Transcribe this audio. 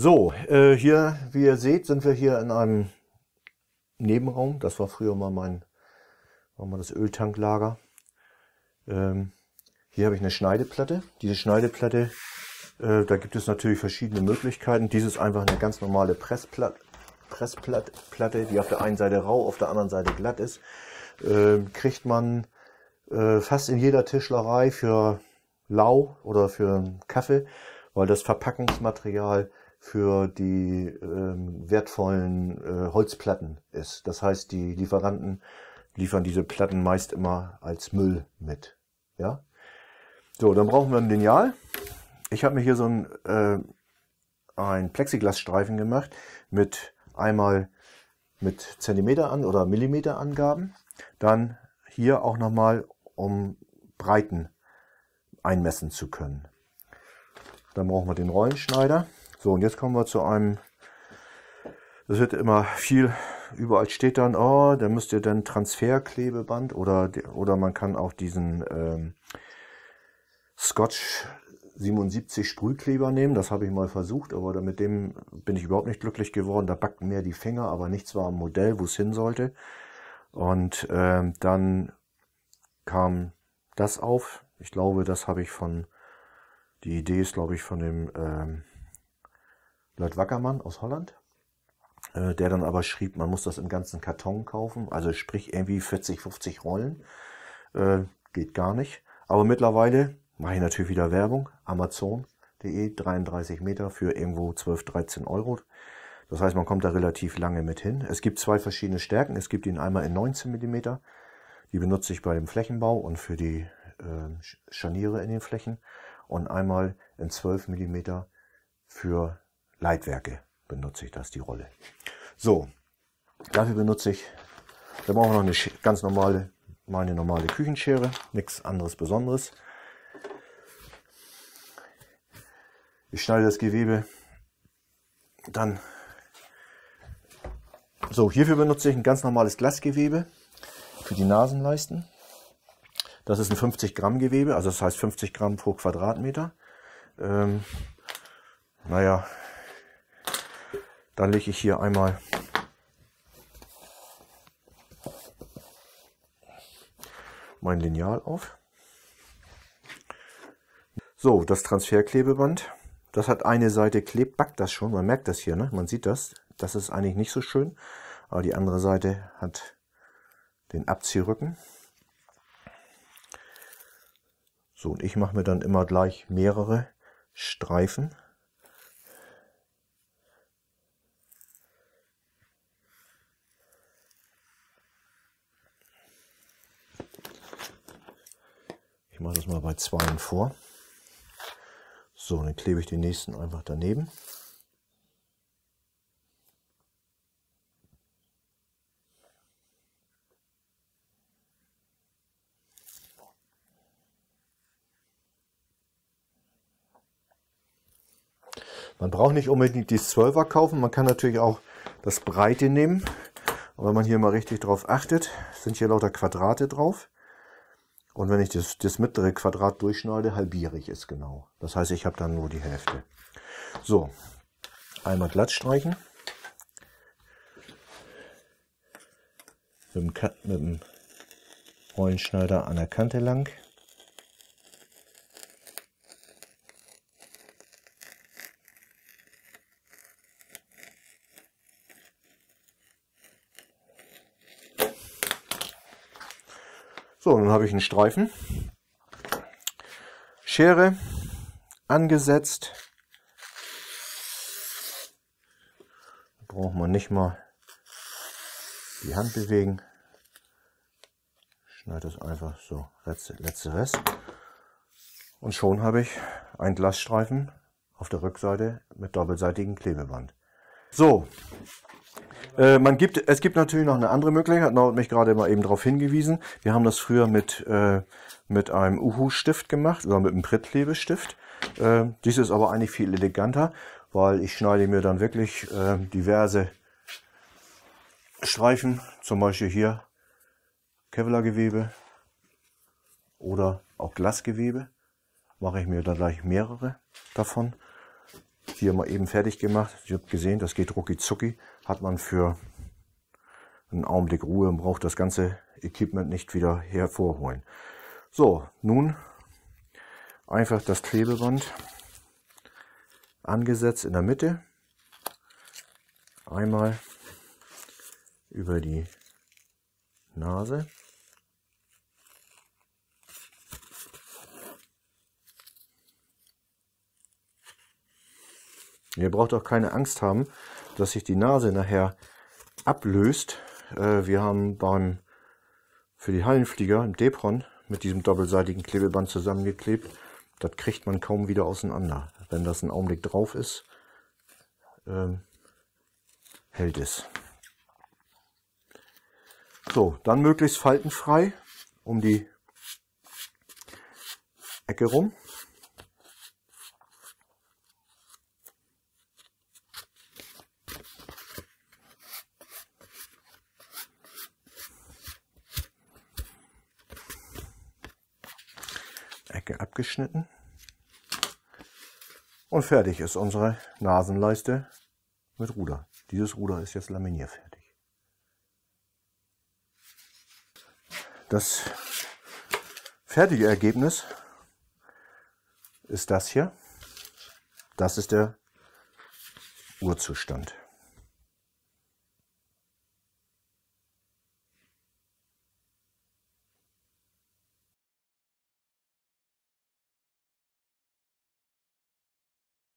So, äh, hier, wie ihr seht, sind wir hier in einem Nebenraum. Das war früher mal mein, war mal das Öltanklager. Ähm, hier habe ich eine Schneideplatte. Diese Schneideplatte, äh, da gibt es natürlich verschiedene Möglichkeiten. Dies ist einfach eine ganz normale Pressplatte, Pressplatte, die auf der einen Seite rau, auf der anderen Seite glatt ist. Äh, kriegt man äh, fast in jeder Tischlerei für Lau oder für Kaffee, weil das Verpackungsmaterial für die ähm, wertvollen äh, Holzplatten ist. Das heißt, die Lieferanten liefern diese Platten meist immer als Müll mit. Ja. So, dann brauchen wir ein Lineal. Ich habe mir hier so ein, äh, ein Plexiglasstreifen gemacht mit einmal mit Zentimeter an oder Millimeter Angaben. Dann hier auch nochmal um Breiten einmessen zu können. Dann brauchen wir den Rollenschneider. So, und jetzt kommen wir zu einem, das wird immer viel, überall steht dann, oh, da müsst ihr dann Transferklebeband oder, oder man kann auch diesen ähm, Scotch 77 Sprühkleber nehmen. Das habe ich mal versucht, aber mit dem bin ich überhaupt nicht glücklich geworden. Da backten mehr die Finger, aber nichts war am Modell, wo es hin sollte. Und ähm, dann kam das auf. Ich glaube, das habe ich von, die Idee ist, glaube ich, von dem ähm, Lloyd Wackermann aus Holland, äh, der dann aber schrieb, man muss das im ganzen Karton kaufen, also sprich irgendwie 40, 50 Rollen, äh, geht gar nicht. Aber mittlerweile mache ich natürlich wieder Werbung, Amazon.de, 33 Meter für irgendwo 12, 13 Euro. Das heißt, man kommt da relativ lange mit hin. Es gibt zwei verschiedene Stärken. Es gibt ihn einmal in 19 Millimeter. Die benutze ich beim Flächenbau und für die äh, Scharniere in den Flächen. Und einmal in 12 Millimeter für Leitwerke benutze ich das, die Rolle. So, dafür benutze ich, da brauchen wir noch eine ganz normale, meine normale Küchenschere, nichts anderes Besonderes. Ich schneide das Gewebe dann so, hierfür benutze ich ein ganz normales Glasgewebe für die Nasenleisten. Das ist ein 50 Gramm Gewebe, also das heißt 50 Gramm pro Quadratmeter. Ähm, naja, dann lege ich hier einmal mein Lineal auf. So, das Transferklebeband. Das hat eine Seite klebt, backt das schon. Man merkt das hier, ne? Man sieht das. Das ist eigentlich nicht so schön. Aber die andere Seite hat den Abziehrücken. So, und ich mache mir dann immer gleich mehrere Streifen. Ich mache das mal bei zweien vor. So, dann klebe ich den nächsten einfach daneben. Man braucht nicht unbedingt die 12er kaufen, man kann natürlich auch das Breite nehmen. Und wenn man hier mal richtig drauf achtet, sind hier lauter Quadrate drauf. Und wenn ich das, das mittlere Quadrat durchschneide, halbiere ich es genau. Das heißt, ich habe dann nur die Hälfte. So, einmal glatt streichen. Mit dem, mit dem Rollenschneider an der Kante lang. So, dann habe ich einen Streifen. Schere angesetzt. Braucht man nicht mal die Hand bewegen. Schneide es einfach so, letzte, letzte Rest. Und schon habe ich einen Glasstreifen auf der Rückseite mit doppelseitigem Klebeband. So, äh, man gibt, es gibt natürlich noch eine andere Möglichkeit, hat Norbert mich gerade mal eben darauf hingewiesen. Wir haben das früher mit, äh, mit einem Uhu-Stift gemacht oder mit einem Prittklebestift. Äh, dies ist aber eigentlich viel eleganter, weil ich schneide mir dann wirklich äh, diverse Streifen, zum Beispiel hier Kevlar-Gewebe oder auch Glasgewebe, mache ich mir da gleich mehrere davon hier mal eben fertig gemacht. Ich habe gesehen, das geht rucki zucki. Hat man für einen Augenblick Ruhe und braucht das ganze Equipment nicht wieder hervorholen. So, nun einfach das Klebeband angesetzt in der Mitte. Einmal über die Nase. Ihr braucht auch keine Angst haben, dass sich die Nase nachher ablöst. Äh, wir haben beim für die Hallenflieger im Depron mit diesem doppelseitigen Klebeband zusammengeklebt. Das kriegt man kaum wieder auseinander. Wenn das ein Augenblick drauf ist, ähm, hält es. So, dann möglichst faltenfrei um die Ecke rum. Ecke abgeschnitten. Und fertig ist unsere Nasenleiste mit Ruder. Dieses Ruder ist jetzt laminierfertig. Das fertige Ergebnis ist das hier. Das ist der Urzustand.